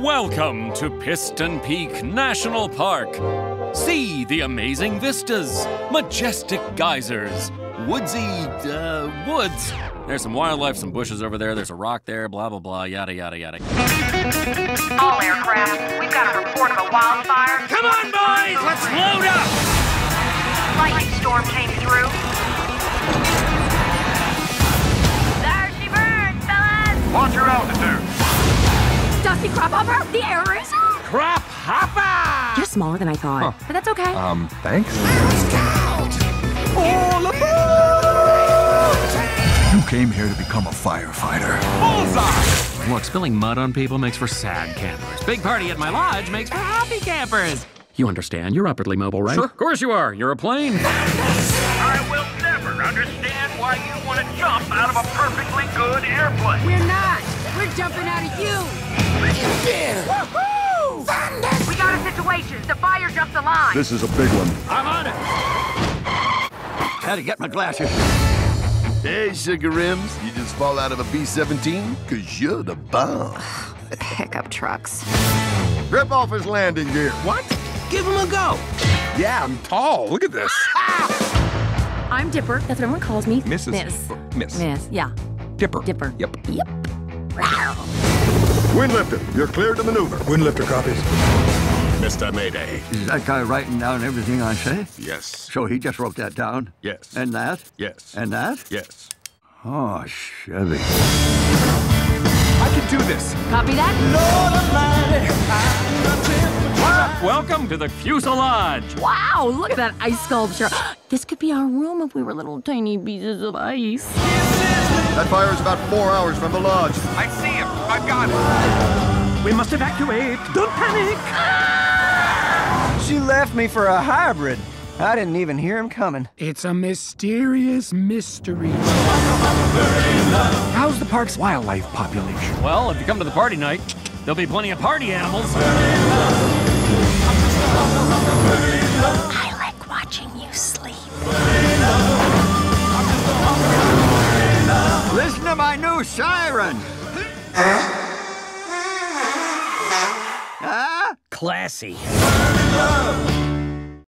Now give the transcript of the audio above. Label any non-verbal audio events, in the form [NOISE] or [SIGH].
Welcome to Piston Peak National Park. See the amazing vistas, majestic geysers, woodsy uh, woods. There's some wildlife, some bushes over there. There's a rock there. Blah blah blah. Yada yada yada. All aircraft, we've got a report of a wildfire. Come on, boys, let's load up. Lightning storm came through. Dusty Crophopper, the air racer. Crophopper! You're smaller than I thought, but that's okay. Um, thanks. You came here to become a firefighter. Bullseye! Look, spilling mud on people makes for sad campers. Big party at my lodge makes for happy campers. You understand? You're upwardly mobile, right? Sure. Of course you are. You're a plane. I will never understand why you want to jump out of a perfectly good airplane. We're not. We're jumping out of you. We got a situation. The fire jumped the line. This is a big one. I'm on it. Had to get my glasses. Hey, Sugar Rims, you just fall out of a B-17? Cause you're the bomb. [SIGHS] Pickup trucks. Rip off his landing gear. What? Give him a go. Yeah, I'm tall. Look at this. [LAUGHS] I'm Dipper. That's what everyone calls me. Mrs. Miss. Miss. Miss. Yeah. Dipper. Dipper. Yep. Yep. Windlifter, you're cleared to maneuver. Windlifter copies. Mr. Mayday. Is that guy writing down everything I say? Yes. So he just wrote that down? Yes. And that? Yes. And that? Yes. Oh, Chevy. I can do this. Copy that? Welcome to the Fusel Lodge. Wow, look at that ice sculpture. [GASPS] This could be our room if we were little tiny pieces of ice. That fire is about four hours from the lodge. I see him. I've got him. We must evacuate. Don't panic. [GASPS] She left me for a hybrid. I didn't even hear him coming. It's a mysterious mystery. How's the park's wildlife population? Well, if you come to the party night, there'll be plenty of party animals. I like watching you sleep. Listen to my new siren. Ah? Classy.